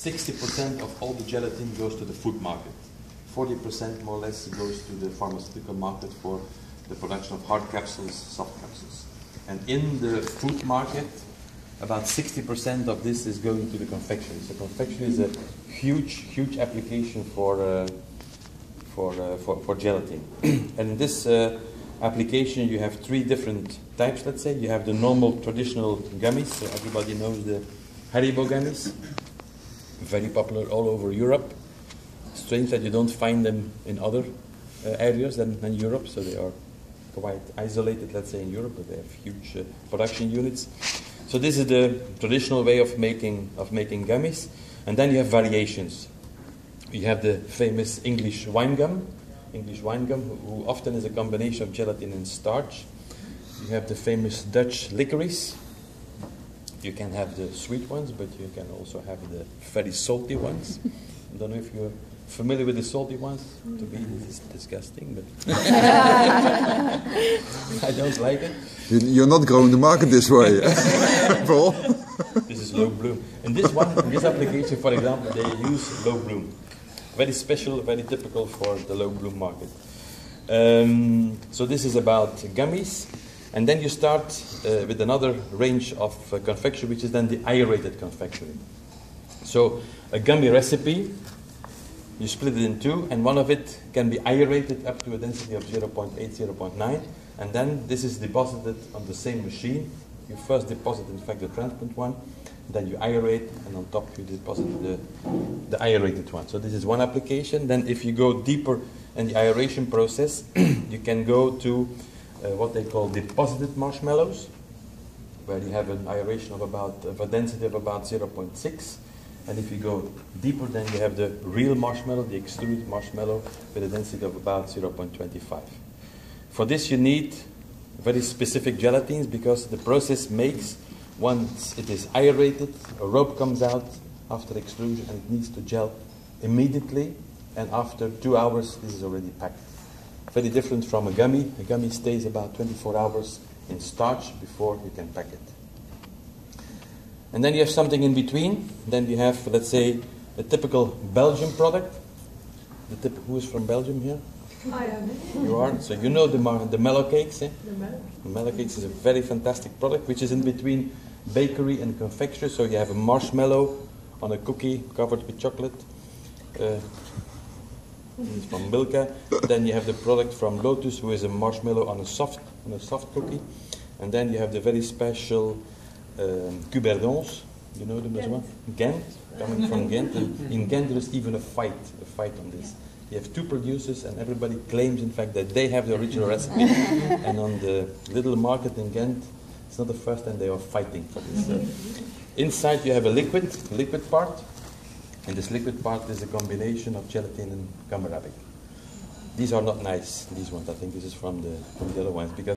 60% of all the gelatin goes to the food market. 40% more or less goes to the pharmaceutical market for the production of hard capsules, soft capsules. And in the food market, about 60% of this is going to the confectionery. So confectionery is a huge, huge application for, uh, for, uh, for, for, gelatin. and in this uh, application, you have three different types, let's say. You have the normal traditional gummies. So everybody knows the Haribo gummies. Very popular all over Europe. Strange that you don't find them in other uh, areas than, than Europe, so they are quite isolated, let's say, in Europe, but they have huge uh, production units. So this is the traditional way of making, of making gummies. And then you have variations. You have the famous English wine gum, English wine gum, who often is a combination of gelatin and starch. You have the famous Dutch licorice. You can have the sweet ones, but you can also have the very salty ones. I don't know if you're familiar with the salty ones. To me, this is disgusting, but I don't like it. You're not growing the market this way, Paul. this is low bloom. In this one, in this application, for example, they use low bloom. Very special, very typical for the low bloom market. Um, so this is about gummies. And then you start uh, with another range of uh, confectionery, which is then the aerated confectionery. So a gummy recipe you split it in two, and one of it can be aerated up to a density of 0.8, 0.9, and then this is deposited on the same machine. You first deposit, in fact, the transparent one, then you aerate, and on top you deposit the, the aerated one. So this is one application. Then if you go deeper in the aeration process, you can go to Uh, what they call deposited marshmallows, where you have an aeration of about, of a density of about 0.6, and if you go deeper, then you have the real marshmallow, the extruded marshmallow, with a density of about 0.25. For this, you need very specific gelatins because the process makes, once it is aerated, a rope comes out after extrusion and it needs to gel immediately. And after two hours, this is already packed. Very different from a gummy. A gummy stays about 24 hours in starch before you can pack it. And then you have something in between. Then you have, let's say, a typical Belgian product. The tip, who is from Belgium here? I am. You are. So you know the, the mellow cakes. Eh? The mellow. The mellow cakes is a very fantastic product, which is in between bakery and confectionery. So you have a marshmallow on a cookie covered with chocolate. Uh, it's from Milka. Then you have the product from Lotus, who is a marshmallow on a soft on a soft cookie. And then you have the very special um, Cuberdons, you know them as well? Ghent, coming from Ghent. And in Ghent there is even a fight, a fight on this. You have two producers and everybody claims in fact that they have the original recipe. and on the little market in Ghent, it's not the first time they are fighting for this. Uh, inside you have a liquid, liquid part. And this liquid part is a combination of gelatin and gum arabic. These are not nice, these ones. I think this is from the, from the other ones. because